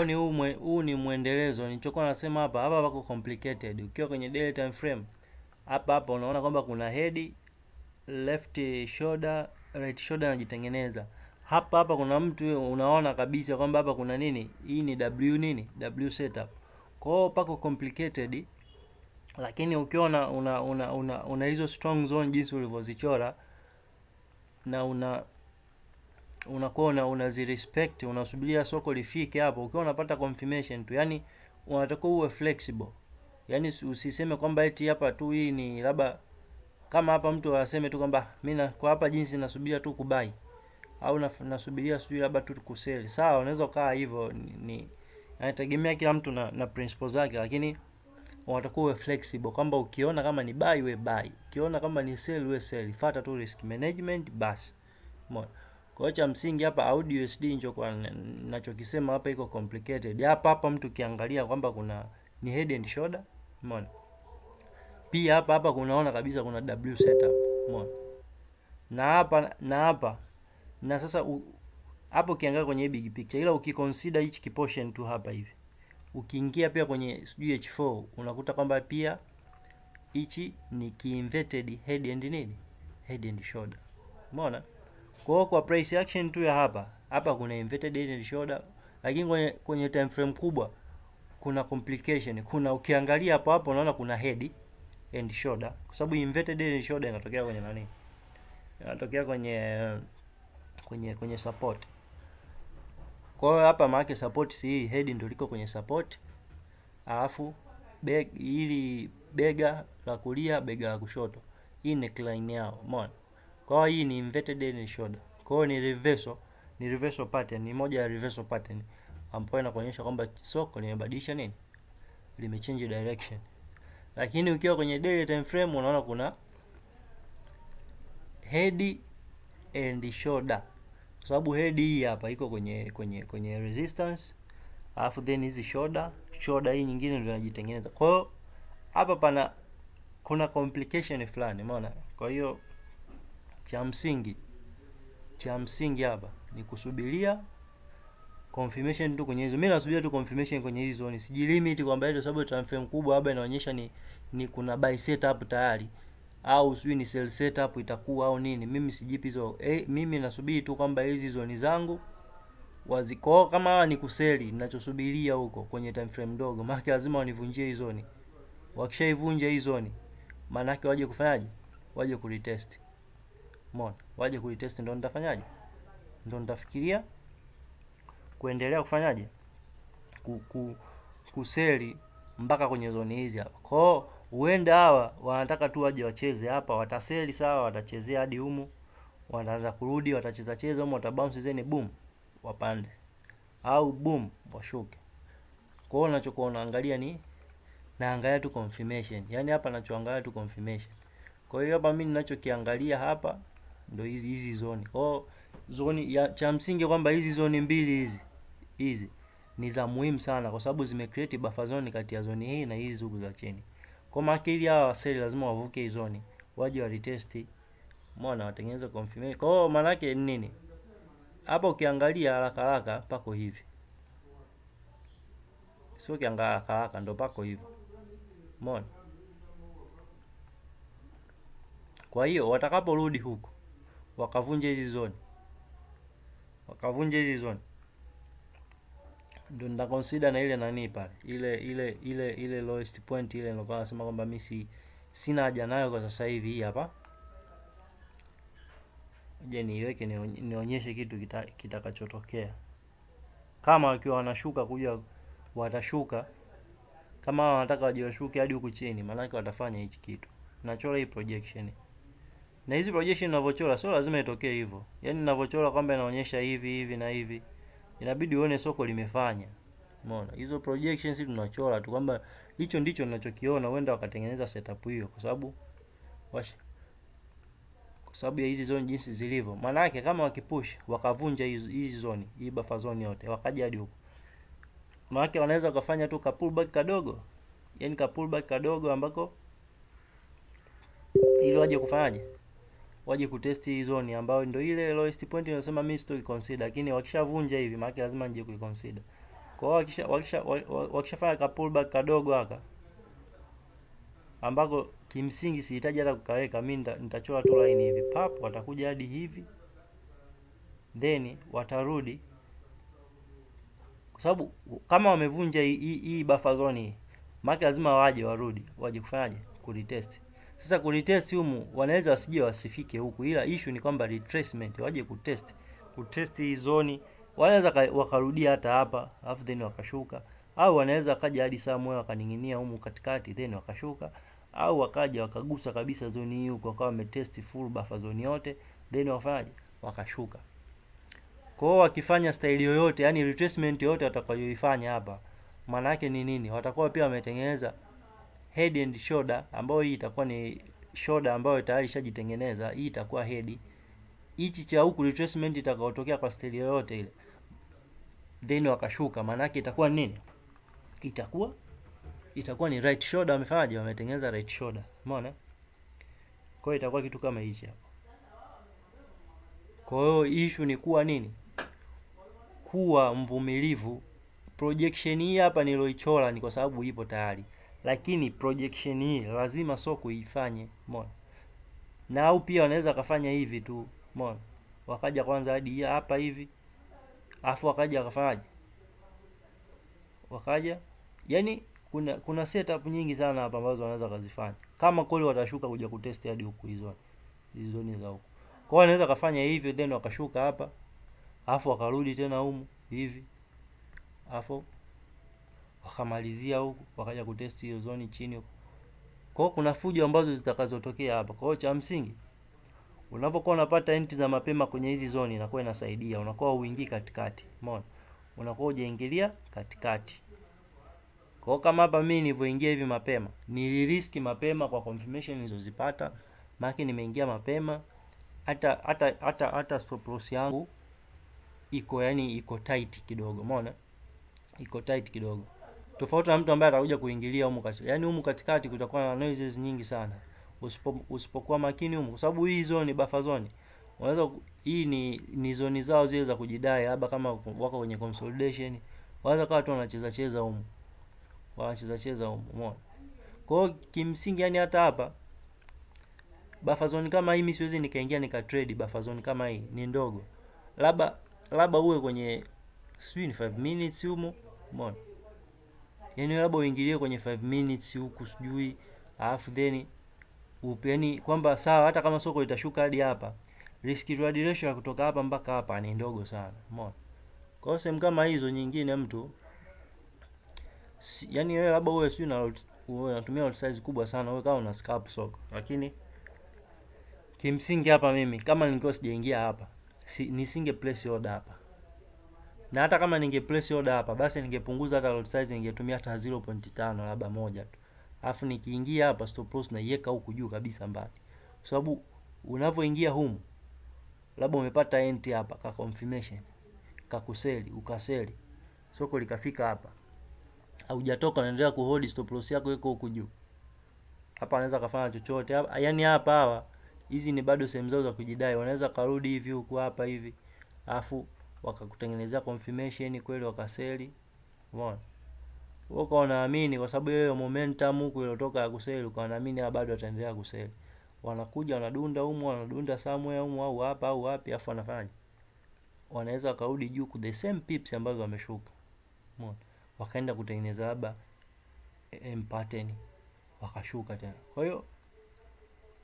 Ni huu ni mwendelezo nilichokuwa nasema hapa hapa pako complicated. Ukiwa kwenye daily time frame hapa hapa unaona kwamba kuna head left shoulder right shoulder anajitengeneza. hapa hapa kuna mtu unaona kabisa kwamba hapa kuna nini hii ni w nini w setup kwa hiyo pako complicated lakini ukiona una una una, una hizo strong zone jinsi ulivyozichora na una unakuwa una unazirespect unasubiria soko lifike hapo ukiwa unapata confirmation tu yani unatakiwa uwe flexible. Yani usiseme kwamba eti hapa tu hii ni labda kama hapa mtu aseme tu kwamba mimi kwa hapa jinsi nasubiria tu kubai au na, nasubiria sijui labda tu kuseli sawa unaweza ukaa hivyo ni, inategemea kila mtu na, na principle zake lakini unatakiwa uwe flexible kwamba ukiona kama ni buy we buy. Ukiona kama ni sell we sell. Fuata tu risk management basi umeona kwa cha msingi hapa audio USD ndio kwa ninachokisema hapa iko complicated. Hapa hapa mtu kiangalia kwamba kuna ni head and shoulder umeona? Pia hapa hapa kunaona kabisa kuna W setup umeona? Na hapa na hapa na sasa u, hapo ukiangalia kwenye big picture ila ukiconsider hichi kiportion tu hapa hivi ukiingia pia kwenye sijui H4 unakuta kwamba pia hichi ni ki-inverted head and nini? Head and shoulder umeona kwa hiyo kwa price action tu ya hapa hapa kuna inverted head shoulder lakini kwenye kwenye time frame kubwa kuna complication. Kuna ukiangalia hapo hapo unaona kuna head and shoulder kwa sababu inverted head and shoulder inatokea kwenye nani? Inatokea kwenye kwenye kwenye support. Kwa hiyo hapa maana support si hii head ndio liko kwenye support alafu beg ili bega la kulia bega la kushoto. Hii neckline yao umeona kwa hiyo hii ni inverted head and shoulder. Kwa hiyo ni reversal ni reversal pattern ni moja ya reversal pattern ambayo inakuonyesha kwamba soko limebadilisha nini? Limechange direction. Lakini ukiwa kwenye daily time frame unaona kuna head and shoulder. Kwa sababu head hii hapa iko kwenye kwenye kwenye resistance alafu then hizi shoulder shoulder hii nyingine ndio inajitengeneza. Kwa hiyo hapa pana kuna complication fulani umeona? Kwa hiyo cha msingi cha msingi hapa ni kusubiria confirmation tu kwenye hizo. Mimi nasubiria tu confirmation kwenye hizo. Zone sijilimit kwamba ile sababu time frame kubwa hapa inaonyesha ni ni kuna buy setup tayari. Au sijui ni sell setup itakuwa au nini. Mimi sijipi hizo. Eh, mimi nasubiri tu kwamba hizi zoni zangu. Waziko kama hawa ni kuseli ninachosubiria huko kwenye time frame ndogo. Maana lazima wanivunjie hizo zoni wakishaivunja hizo zoni maana yake waje kufanyaje? Waje kulitest umeona? Waje kulitest ndo nitafanyaje? Ndo nitafikiria kuendelea kufanyaje? Ku, ku, kuseli mpaka kwenye zoni hizi hapa. Kwa hiyo huenda hawa wanataka tu waje wacheze hapa wataseli sawa watachezea hadi humu wataanza kurudi watacheza cheza humu watabounce zeni boom wapande. Au boom washuke. Kwa hiyo unachokuwa unaangalia ni naangalia tu confirmation. Yaani hapa nachoangalia tu confirmation. Kwa hiyo hapa mimi ninachokiangalia hapa ndo hizi hizi zoni. Hiyo zoni ya cha msingi kwamba hizi zoni mbili hizi hizi ni za muhimu sana kwa sababu zime create buffer zone kati ya zoni hii na hizi huku za chini. Kwa makili ili hawa waseli lazima wavuke hii zoni waje wa retest. umeona watengeneze confirmation. Kwa hiyo maana yake ni nini? Hapa ukiangalia haraka haraka pako hivi. Sio ukiangalia haraka haraka ndo pako hivi. Umeona? Kwa hiyo watakaporudi huku wakavunja hizi zone, wakavunja hizi zone, ndio nita consider na ile nani pale ile ile ile ile lowest point ile nilikuwa nasema kwamba mimi si sina haja nayo kwa sasa hivi hii hapa. Je niiweke nionyeshe kitu kitakachotokea. Kita kama wakiwa wanashuka kuja watashuka. Kama wanataka wajiwashuke hadi huku chini maanake watafanya hichi kitu. Nachora hii projection na hizi projection ninavyochora sio lazima itokee hivyo. Yaani ninavyochora kwamba inaonyesha hivi hivi na hivi. Inabidi uone soko limefanya. Umeona? Hizo projections tunachora tu kwamba hicho ndicho ninachokiona huenda wakatengeneza setup hiyo kwa sababu kwa sababu ya hizi zone jinsi zilivyo. Maana yake kama wakipush wakavunja hizi zone hii buffer zone yote wakaja hadi huko maana yake wanaweza wakafanya tu ka pullback kadogo. Yani ka pullback kadogo ambako ili waje kufanyaje waje kutesti hii zone ambayo ndio ile lowest point inasema mimi sito consider lakini wakishavunja hivi maana lazima nje kuiconsider Kwa hiyo wakisha wakisha wakishafanya ka pullback kadogo haka ambako kimsingi sihitaji hata kukaweka, mimi nitachora tu line hivi pap, watakuja hadi hivi then watarudi, kwa sababu kama wamevunja hii hii buffer zone hii, maana lazima waje warudi waje kufanyaje kuretest. Sasa kulitest humu wanaweza wasije wasifike huku, ila issue ni kwamba retracement waje kutest kutest hii zone, wanaweza wakarudia hata hapa alafu then wakashuka, au wanaweza kaja hadi somewhere wakaning'inia humu katikati then wakashuka, au wakaja wakagusa kabisa zone hii huko wakawa wametest full buffer zone yote then wafanyaje wakashuka. Kwa hiyo wakifanya style yoyote, yani retracement yoyote watakayoifanya hapa, maana yake ni nini? Watakuwa pia wametengeneza head and shoulder, ambayo hii itakuwa ni shoulder ambayo tayari ishajitengeneza. Hii itakuwa head, hichi cha huku retracement itakayotokea kwa style yoyote ile, then wakashuka, maana yake itakuwa nini? Itakuwa itakuwa ni right shoulder. Wamefanyaje? Wametengeneza right shoulder, umeona? Kwa hiyo itakuwa kitu kama hichi hapo. Kwa hiyo issue ni kuwa nini? Kuwa mvumilivu. Projection hii hapa niloichora ni kwa sababu ipo tayari, lakini projection hii lazima soko ifanye, umeona? Na au pia wanaweza wakafanya hivi tu, umeona? Wakaja kwanza hadi hapa hivi, afu wakaja wakafanyaje? Wakaja yani, kuna kuna setup nyingi sana hapa ambazo wanaweza kazifanya kama kweli watashuka kuja kutest hadi huku hizo hizo zoni za huku kwa hiyo wanaweza kafanya hivyo then wakashuka hapa, afu wakarudi tena humu hivi, alafu wakamalizia huku, wakaja kutesti hiyo zoni chini huko. Kwa hiyo kuna fujo ambazo zitakazotokea hapa. Kwa hiyo cha msingi, unapokuwa unapata enti za mapema kwenye hizi zoni, inakuwa inasaidia, unakuwa uingii katikati, umeona, unakuwa hujaingilia katikati. Kwa kama hapa mimi nilivyoingia hivi mapema, niliriski mapema kwa confirmation nilizozipata, maana nimeingia mapema hata hata hata hata stop loss yangu iko yani iko tight kidogo, umeona, iko tight kidogo, tofauti na mtu ambaye atakuja kuingilia humu katikati. Yaani humu katikati kutakuwa na noises nyingi sana, usipo usipokuwa makini humu, kwa sababu hii zone ni buffer zone, unaweza hii ni ni zone zao zile za kujidai, labda kama wako kwenye consolidation, wanaweza kawa tu wanacheza cheza humu, wanacheza cheza humu, umeona. Kwa hiyo kimsingi, yani hata hapa buffer zone kama hii mimi siwezi nikaingia nika trade buffer zone kama hii, ni ndogo. Labda labda uwe kwenye sijui ni 5 minutes humu, umeona? Yaani labda uingilie kwenye 5 minutes huku sijui, alafu then upeni kwamba sawa, hata kama soko litashuka hadi hapa, risk reward ratio ya kutoka hapa mpaka hapa ni ndogo sana, umeona? Kwa hiyo sehemu kama hizo nyingine mtu si, yani wewe labda uwe sio na unatumia lot size kubwa sana, wewe kama una scalp soko, lakini kimsingi hapa mimi kama ningekuwa sijaingia hapa si, nisinge place order hapa, na hata kama ninge place order hapa, basi ningepunguza hata lot size, ningetumia hata 0.5 labda moja tu, alafu nikiingia hapa stop loss naiweka huku juu kabisa mbali, kwa sababu unavyoingia humu, labda umepata entry hapa ka confirmation kakuseli, ukaseli, soko likafika hapa, haujatoka, unaendelea kuhold stop loss yako iko huku juu, hapa anaweza kafanya chochote. Hapa, yani hapa hawa hizi ni bado sehemu zao za kujidai, wanaweza karudi hivi huku hapa hivi, alafu wakakutengenezea confirmation kweli wakaseli. Umeona, wewe ukawa unaamini kwa sababu hiyo momentum huko iliyotoka ya kuseli, ukawa unaamini bado wataendelea kuseli. Wanakuja wanadunda humo, wanadunda somewhere humo au hapa au wapi, afu wanafanya wanaweza wakarudi juu ku the same pips ambazo wameshuka. Umeona, wakaenda kutengeneza labda M pattern wakashuka tena. Kwa hiyo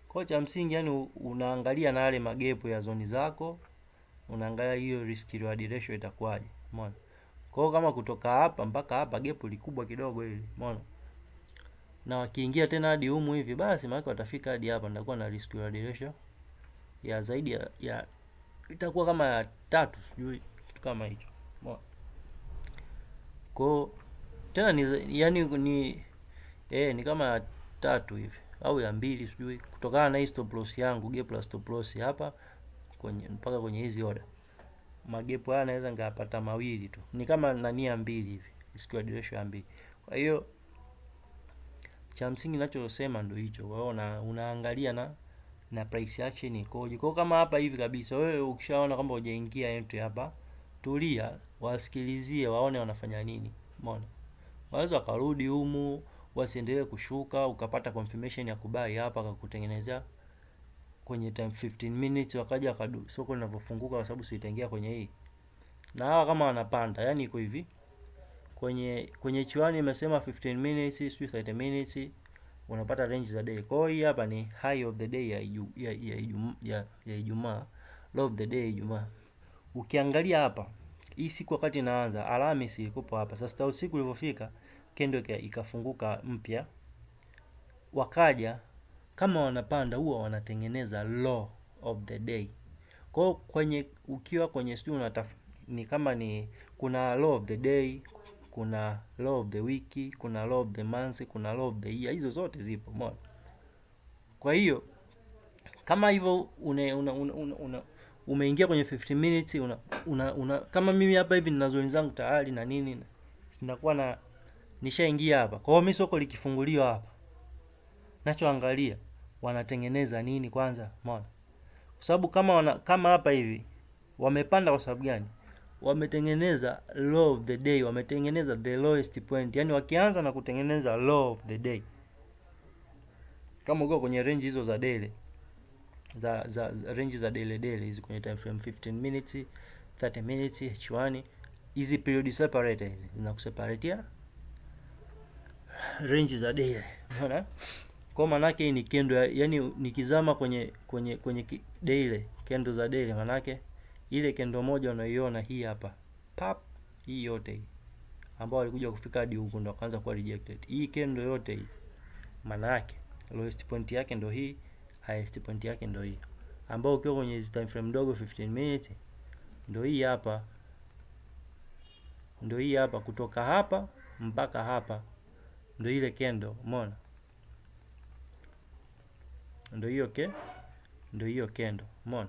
kocha msingi yani unaangalia na yale magepo ya zoni zako, unaangalia hiyo risk reward ratio itakuwaje. Umeona? Kwa hiyo kama kutoka hapa mpaka hapa gap likubwa kidogo hili, umeona? Na wakiingia tena hadi humu hivi basi maana watafika hadi hapa nitakuwa na risk reward ratio ya zaidi ya, ya itakuwa kama ya tatu sijui kitu kama hicho. Umeona? Kwa tena ni yani ni eh ni kama ya tatu hivi au ya mbili sijui, kutokana na hii stop loss yangu gap la stop loss hapa kwenye mpaka kwenye hizi order, magepo haya naweza ngapata mawili tu, ni kama nani ya mbili hivi, reward ratio ya mbili. Kwa hiyo cha msingi ninachosema ndio hicho. Kwa hiyo una, unaangalia na na price action ikoje. Kwa kama hapa hivi kabisa, wewe ukishaona kwamba hujaingia entry hapa, tulia wasikilizie waone wanafanya nini umeona waweza wakarudi humu wasiendelee kushuka ukapata confirmation ya kubai hapa akakutengenezea kwenye time 15 minutes wakaja wakadu soko linavyofunguka kwa sababu sitaingia kwenye hii. Na hawa kama wanapanda yani iko hivi. Kwenye kwenye chiwani imesema 15 minutes sijui 30 minutes unapata range za day. Kwa hiyo hii hapa ni high of the day ya Iju- ya ya iju, ya, ya Ijumaa low of the day ya Ijumaa. Ukiangalia hapa hii siku wakati inaanza Alhamisi ilikupo hapa. Sasa usiku ulivyofika kendo ikafunguka mpya. Wakaja kama wanapanda huwa wanatengeneza law of the day. Kwa kwenye ukiwa kwenye sijui unataf ni kama ni kuna law of the day kuna law of the wiki kuna law of the month kuna law of the year. Hizo zote zipo umeona? Kwa hiyo kama hivyo una, una, una, una, una, umeingia kwenye 50 minutes una, una, una kama mimi hapa hivi nina zoni zangu tayari na nini na- ninakuwa na nishaingia hapa. Kwa hiyo mimi soko likifunguliwa hapa nachoangalia wanatengeneza nini kwanza umeona? Kwa sababu kama wana, kama hapa hivi wamepanda kwa sababu gani? Wametengeneza low of the day wametengeneza the lowest point. Yani wakianza na kutengeneza low of the day. Kama uko kwenye range hizo za daily za za, za range za daily daily hizi kwenye time frame 15 minutes 30 minutes h1 hizi period separator hizi zinakuseparatia range za daily unaona kwa manake hii ni kendo ya, yani nikizama kwenye kwenye kwenye daily kendo za daily manake ile kendo moja unaiona hii hapa. Pap hii yote hii. Ambao alikuja kufika hadi huku ndo akaanza kuwa rejected. Hii kendo yote hii maana yake lowest point yake ndo hii highest point yake ndo hii. Ambao ukiwa kwenye time frame ndogo 15 minutes ndo hii hapa ndo hii hapa kutoka hapa mpaka hapa ndo ile kendo umeona ndo hiyo ke ndo hiyo kendo umeona?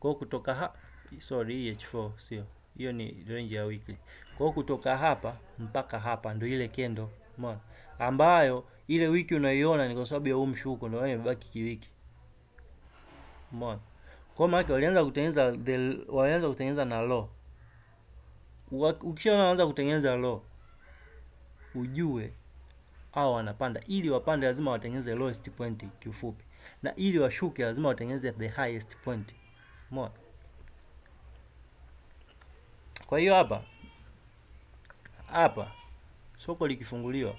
Kwa kutoka ha sorry hii h4 sio. Hiyo ni range ya weekly. Kwa kutoka hapa mpaka hapa ndo ile kendo umeona? Ambayo ile wiki unaiona ni kwa sababu ya huu mshuko ndio wewe imebaki kiwiki. Umeona? Kwa maana walianza kutengeneza walianza kutengeneza na low ukishaona wanaanza kutengeneza low ujue au wanapanda. Ili wapande lazima watengeneze lowest point kiufupi. Na ili washuke lazima watengeneze the highest point. Umeona? Kwa hiyo hapa hapa soko likifunguliwa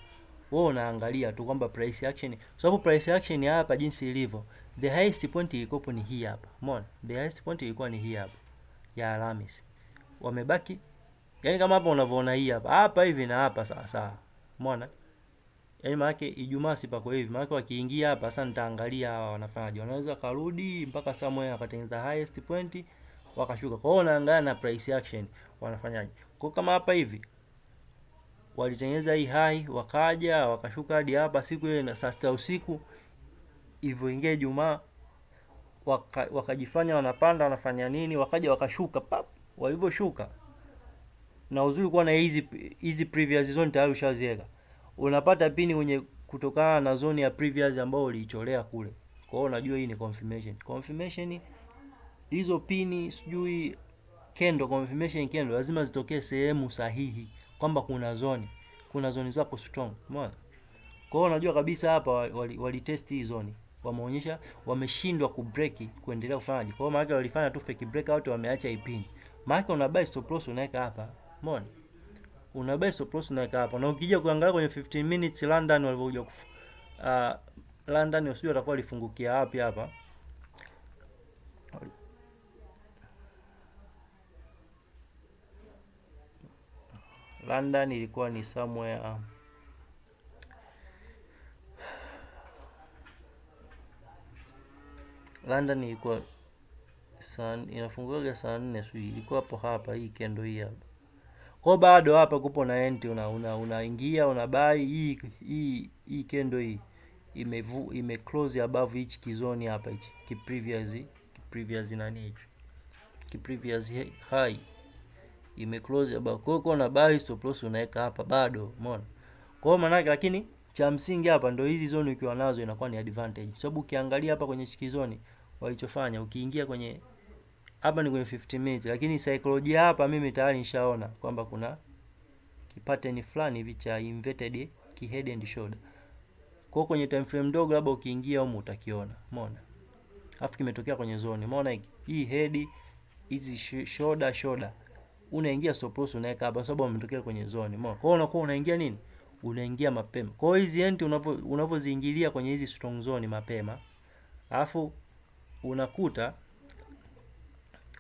wewe unaangalia tu kwamba price action sababu price action hapa jinsi ilivyo the highest point ilikopo ni hii hapa. Umeona? The highest point ilikuwa ni hii hapa ya Alhamisi. wamebaki yani kama hapa unavyoona hii hapa hapa hivi na hapa sawa sawa. Umeona yaani maanake Ijumaa si pako hivi maanake wakiingia hapa sasa nitaangalia hawa wanafanyaje. Wanaweza karudi mpaka somewhere wakatengeneza highest point wakashuka. Kwa hiyo unaangalia na price action wanafanyaje. Kwa kama hapa hivi walitengeneza hii high wakaja wakashuka hadi hapa siku ile na saa sita usiku ilivyoingia Ijumaa waka, wakajifanya wanapanda wanafanya nini wakaja wakashuka pap walivyoshuka. Na uzuri kuwa na hizi hizi previous zone tayari ushaziweka unapata pini kwenye kutokana na zone ya previous ambayo uliicholea kule. Kwa hiyo unajua hii ni confirmation. Confirmation hizo pini sijui kendo confirmation kendo lazima zitokee sehemu sahihi kwamba kuna zone. Kuna zone zako strong umeona? Kwa hiyo unajua kabisa hapa walitest wali hii zone. Wameonyesha wameshindwa kubreak kuendelea kufanyaje kwa hiyo maana walifanya tu fake breakout wameacha ipini maana una buy stop loss unaweka hapa umeona una best of plus unaweka hapo, na ukija kuangalia kwenye 15 minutes London walivyokuja kufu uh, London usijui atakuwa alifungukia wapi hapa. London ilikuwa ni somewhere uh, London ilikuwa saa inafunguaga saa nne sijui ilikuwa hapo hapa hii kendo hii hapa kwa bado hapa kupo na enti unaingia una una unabai hii hii hii kendo hii imevu ime close above hichi kizoni hapa hichi ki previous ki previous nani hichi ki previous high ime close above. Kwa hiyo na buy stop loss unaweka hapa bado umeona? Kwa hiyo maana lakini cha msingi hapa ndio hizi zone ukiwa nazo inakuwa ni advantage. Sababu ukiangalia hapa kwenye chikizoni walichofanya ukiingia kwenye hapa ni kwenye 50 minutes, lakini saikolojia hapa mimi tayari nishaona kwamba kuna kipattern fulani hivi cha inverted ki head and shoulder. Kwa kwenye time frame ndogo, labda ukiingia huko utakiona, umeona, alafu kimetokea kwenye zone, umeona hiki? Hii head hizi shoulder shoulder, unaingia stop loss unaweka hapa, sababu umetokea kwenye zone, umeona. Kwa hiyo unakuwa unaingia nini, unaingia mapema. Kwa hiyo hizi end unavyo unavyoziingilia kwenye hizi strong zone mapema, alafu unakuta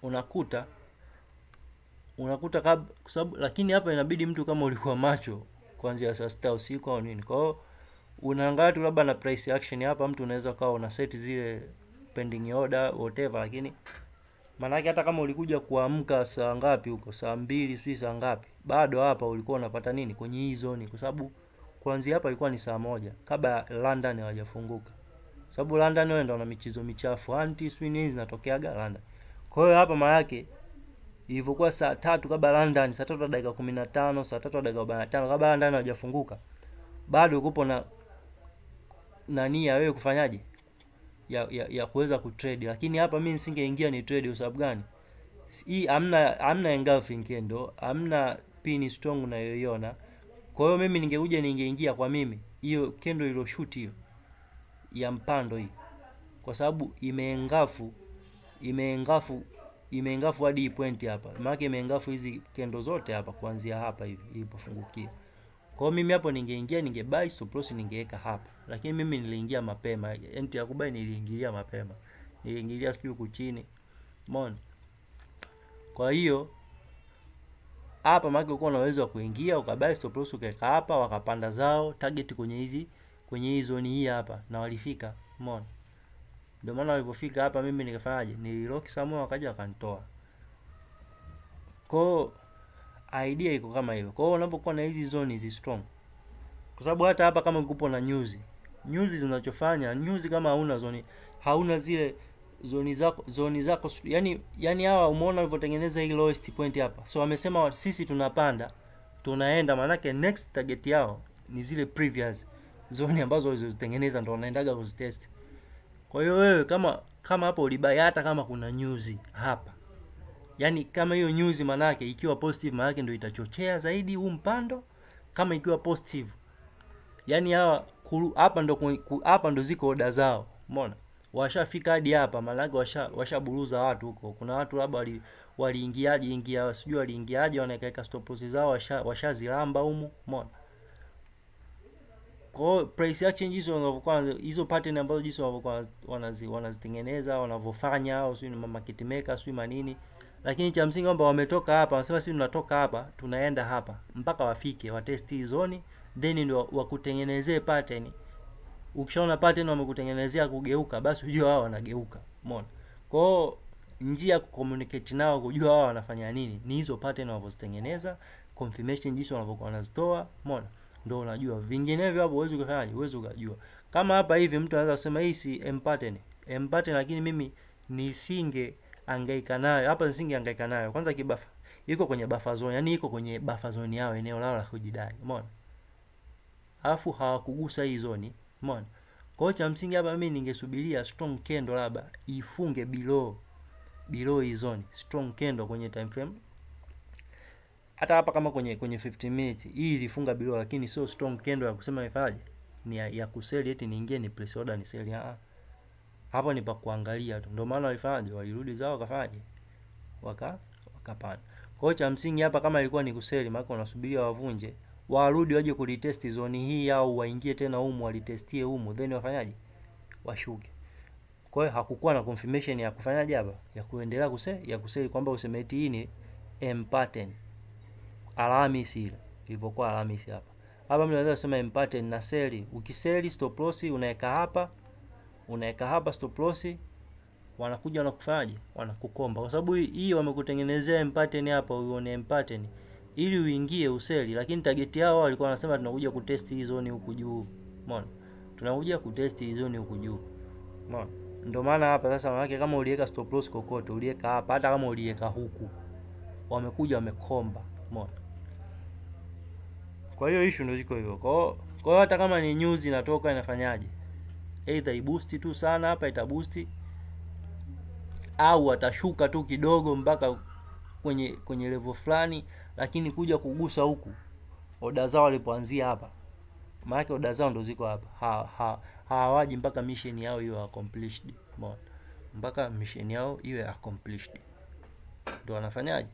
unakuta unakuta kab, kwa sababu lakini hapa inabidi mtu kama ulikuwa macho kuanzia saa sita usiku au nini, kwa hiyo unaangalia tu labda na price action hapa, mtu unaweza ukawa una set zile pending order whatever, lakini maanake hata kama ulikuja kuamka saa ngapi huko saa mbili sijui saa ngapi, bado hapa ulikuwa unapata nini? Kwenye hii zone, kwa sababu kuanzia hapa ilikuwa ni saa moja kabla London hawajafunguka, sababu London wao ndio wana michezo michafu anti sijui nini zinatokeaga London. Kwa hiyo hapa maana yake ilivyokuwa saa tatu kabla London, saa tatu na dakika kumi na tano saa tatu na dakika arobaini na tano kabla London hajafunguka bado kupo na nani ya wewe kufanyaje ya, ya, ya kuweza kutrade, lakini hapa mimi nisingeingia ni trade. Kwa sababu gani? Hii amna amna engulfing candle, amna pin strong unayoiona. Kwa hiyo mimi ningekuja ningeingia kwa mimi hiyo candle shoot hiyo ya mpando hii, kwa sababu imeengafu imeengafu imeengafu hadi hii point hapa, maana imeengafu hizi kendo zote hapa kuanzia hapa hivi ilipofungukia. Kwa hiyo mimi hapo ningeingia ningebuy stop loss ningeweka hapa, lakini mimi niliingia mapema. Entry ya kubai niliingilia mapema, niliingilia sijui huku chini, umeona. Kwa hiyo hapa maana ulikuwa una uwezo wa kuingia ukabai stop loss ukaweka hapa, wakapanda zao target kwenye hizi kwenye hii zone hii hapa, na walifika, umeona. Ndio maana walipofika hapa mimi nikafanyaje? Nililock somewhere wakaja wakanitoa. Kwa hiyo idea iko kama hivyo. Kwa hiyo unapokuwa na hizi zone hizi strong, kwa sababu hata hapa kama kupo na nyuzi nyuzi zinachofanya nyuzi, kama hauna zoni, hauna zile zoni zako zoni zako, yani yani hawa umeona walivyotengeneza hii lowest point hapa. So wamesema sisi tunapanda tunaenda, maanake next target yao ni zile previous zoni ambazo walizozitengeneza, ndo wanaendaga kuzitest. Kwa hiyo wewe kama kama hapo ulibai, hata kama kuna nyuzi hapa yaani kama hiyo nyuzi manake ikiwa positive manake ndio itachochea zaidi huu mpando. Kama ikiwa positive, yaani hawa hapa ndo hapa ndo ziko oda zao, umeona, washafika hadi hapa, washa washaburuza watu huko. Kuna watu labda wali waliingiaje ingia, sijui waliingiaje, wanaweka stop loss zao washa washazilamba humu, umeona. Kwa hiyo price action jinsi wanavyokuwa hizo pattern ambazo jinsi wanavyokuwa wanazi wanazitengeneza wanavyofanya, au sio market maker sio manini lakini cha msingi kwamba wametoka hapa, wanasema sisi tunatoka hapa tunaenda hapa mpaka wafike watesti zoni, then ndio wakutengenezee pattern. Ukishaona pattern wamekutengenezea kugeuka, basi ujue wao wanageuka, umeona. Kwa hiyo njia ya kucommunicate nao, kujua wao wanafanya nini, ni hizo pattern wanazotengeneza confirmation jinsi wanavyokuwa wanazitoa, umeona, ndio unajua. Vinginevyo hapo huwezi kufanyaje, huwezi ukajua. Kama hapa hivi mtu anaweza kusema hii si M pattern, lakini mimi nisinge angaika nayo hapa, nisinge angaika nayo. Kwanza kibafa iko kwenye buffer zone, yani iko kwenye buffer zone yao, eneo lao la kujidai, umeona. Alafu hawakugusa hii zone, umeona. Kwa hiyo cha msingi hapa mimi ningesubiria strong candle labda ifunge below below hii zone, strong candle kwenye time frame. Hata hapa kama kwenye kwenye 50 minutes hii ilifunga below, lakini sio strong candle ya kusema ifaje, ni ya, ya kuseli eti niingie ni place order ni sell. Ah, hapo ni pa kuangalia tu. Ndio maana walifanyaje, walirudi zao wakafanyaje, waka wakapanda. Kwa hiyo cha msingi hapa kama ilikuwa ni kuseli, maana wanasubiria wavunje, warudi waje kulitest zone hii, au waingie tena humu walitestie humu, then wafanyaje, washuke. Kwa hiyo hakukuwa na confirmation ya kufanyaje hapa, ya kuendelea kuseli, ya kuseli kwamba useme eti hii ni M pattern Alhamisi ile ilivyokuwa Alhamisi hapa. Hapa, mimi naweza kusema M na seli. Ukiseli stop loss unaweka hapa unaweka hapa stop loss, wanakuja wanakufanyaje, wanakukomba. Kwa sababu hii wamekutengenezea pattern hapa, uone pattern ili uingie useli, lakini target yao walikuwa wanasema tunakuja kutest hii zone huku juu, umeona, tunakuja kutest hii zone huku juu, umeona. Ndio maana hapa sasa, maana kama uliweka stop loss kokote, uliweka hapa, hata kama uliweka huku, wamekuja wamekomba, umeona. Kwa hiyo issue ndio ziko hivyo. Kwa hiyo hata kama ni news inatoka inafanyaje? Either iboost tu sana hapa itaboost au atashuka tu kidogo mpaka kwenye kwenye level fulani, lakini kuja kugusa huku oda zao walipoanzia hapa, maanake oda zao ndo ziko hapa, ha, ha, mpaka mission yao iwe accomplished. Umeona, mpaka mission yao iwe accomplished ndo wanafanyaje,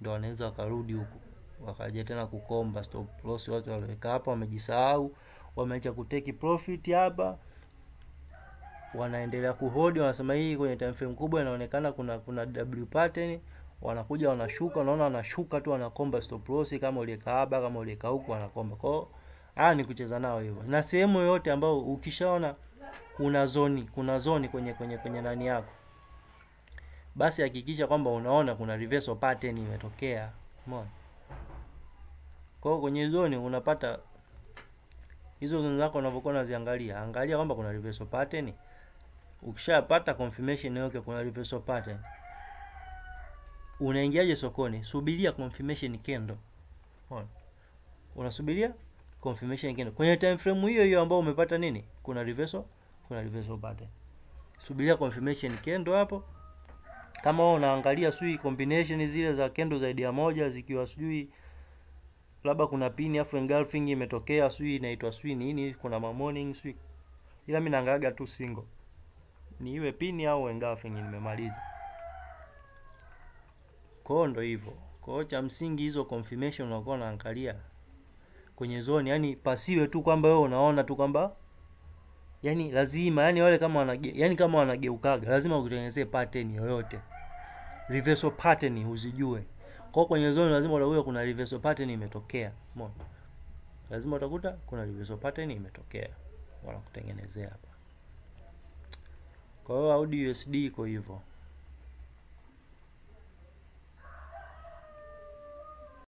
ndo wanaweza wakarudi huku wakaja tena kukomba stop loss. Watu waliweka hapa wamejisahau, wameacha kuteki profit hapa, wanaendelea kuhold, wanasema hii kwenye time frame kubwa inaonekana kuna kuna W pattern, wanakuja wanashuka, unaona wanashuka tu, wanakomba stop loss, kama uliweka hapa, kama uliweka huku, wanakomba. Kwa haya ni kucheza nao hivyo, na sehemu yoyote ambayo ukishaona kuna zoni kuna zoni kwenye kwenye kwenye nani yako, basi hakikisha kwamba unaona kuna reversal pattern imetokea. Umeona? Kwa hiyo kwenye zone unapata hizo zone zako unavyokuwa unaziangalia, angalia kwamba kuna reversal pattern. Ukishapata confirmation yoke kuna reversal pattern, unaingiaje sokoni? Subiria confirmation candle. Unaona? Unasubiria confirmation candle kwenye time frame hiyo hiyo ambayo umepata nini, kuna reversal, kuna reversal pattern. Subiria confirmation candle hapo. Kama wewe unaangalia sijui combination zile za kendo zaidi ya moja zikiwa sijui labda kuna pini afu engulfing imetokea sijui inaitwa sijui nini, kuna ma morning sijui, ila mimi naangalaga tu single, ni iwe pini au engulfing, nimemaliza. Kwa ndo hivyo. Kwa cha msingi hizo confirmation unakuwa unaangalia kwenye zone, yani pasiwe tu kwamba wewe unaona tu kwamba yani lazima yani wale kama wanage, yani kama wanageukaga lazima ukutengenezee pattern yoyote, reversal pattern uzijue. Kwa kwenye zone lazima utakuta kuna reversal pattern imetokea. Umeona? Lazima utakuta kuna reversal pattern imetokea. Wanakutengenezea hapa. Kwa hiyo AUD USD iko hivyo.